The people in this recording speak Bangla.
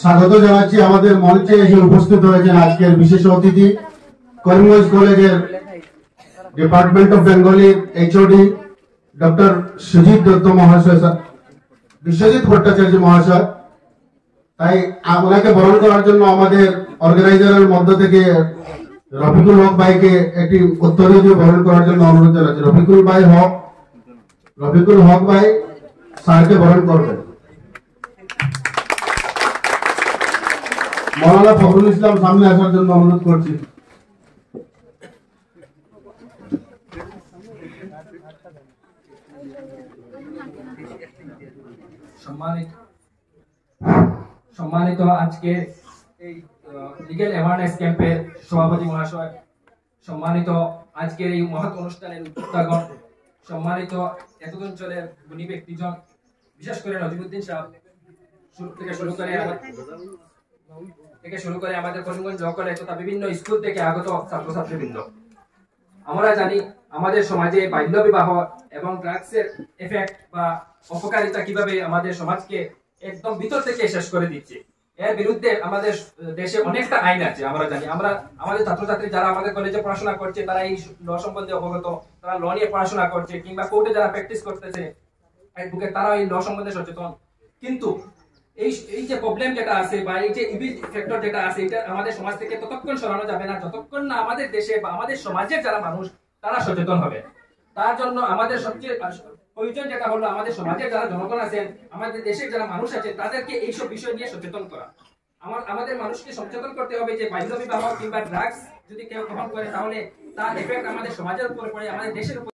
স্বাগত জানাচ্ছি আমাদের মঞ্চে এসে উপস্থিত হয়েছেন আজকের বিশেষ অতিথি, করিমগঞ্জ কলেজের ডিপার্টমেন্ট অফ বেঙ্গলির এইচওডি ডক্টর সুজিত দত্ত মহাশয় বিশ্বজিৎ ভট্টাচার্য মহাশয়। তাই ওনাকে বরণ করার জন্য আমাদের অর্গানাইজারের মধ্য থেকে রফিকুল হক ভাইকে একটি দিয়ে বরণ করার জন্য অনুরোধ জানাচ্ছি। রফিকুল ভাই হক, রফিকুল হক ভাই স্যারকে বরণ করবেন। মৌলানা ফখরুল ইসলাম সামনে আসার জন্য অনুরোধ করছি। সম্মানিত সম্মানিত আজকে এই লিগেল অ্যাওয়ারনেস ক্যাম্পের সভাপতি মহাশয়, সম্মানিত আজকের এই মহৎ অনুষ্ঠানের সম্মানিত এত অঞ্চলের গুণী ব্যক্তিজন, বিশেষ করে নজিরুদ্দিন সাহেব, শুরু থেকে শুরু করে থেকে শুরু করে আমাদের করিমগঞ্জ কলেজ তথা বিভিন্ন স্কুল থেকে আগত ছাত্রছাত্রীবৃন্দ। আমরা জানি আমাদের সমাজে বাল্য বিবাহ এবং ড্রাগসের এফেক্ট বা অপকারিতা কীভাবে আমাদের সমাজকে একদম ভিতর থেকে শেষ করে দিচ্ছে, এর বিরুদ্ধে আমাদের দেশে অনেকটা আইন আছে, আমরা জানি। আমরা আমাদের ছাত্রছাত্রী যারা আমাদের কলেজে পড়াশোনা করছে, তারা এই ল সম্বন্ধে অবগত, তারা ল নিয়ে পড়াশোনা করছে, কিংবা কোর্টে যারা প্র্যাকটিস করতেছে তারা এই ল সম্বন্ধে সচেতন। কিন্তু এই যে প্রবলেম যেটা আছে বা এই যে ইভিল ফ্যাক্টর যেটা আছে, এটা আমাদের সমাজ থেকে ততক্ষণ সরানো যাবে না। যতক্ষণ না আমাদের দেশে বা আমাদের সমাজের যারা মানুষ, তারা সচেতন হবে। তার জন্য আমাদের সবচেয়ে প্রয়োজন যেটা হলো আমাদের সমাজের যারা জনগণ আছেন, আমাদের দেশের যারা মানুষ আছেন, তাদেরকে এইসব বিষয় নিয়ে সচেতন করা। আমার, আমাদের মানুষকে সচেতন করতে হবে যে বাল্য বিবাহ কিংবা ড্রাগস যদি কেউ গ্রহণ করে, তাহলে তার এফেক্ট আমাদের সমাজের উপরে পড়ে, আমাদের দেশের উপর